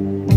Mm-hmm.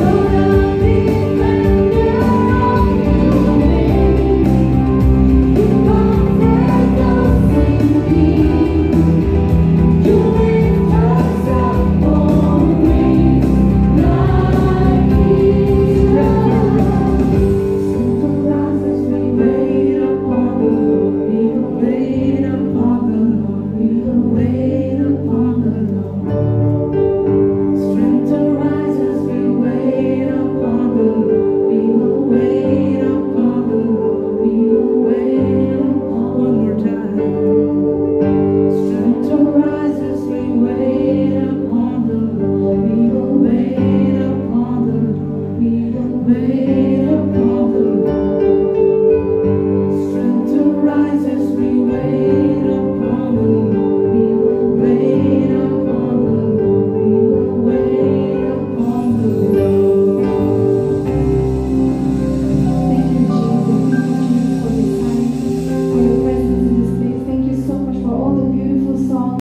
you.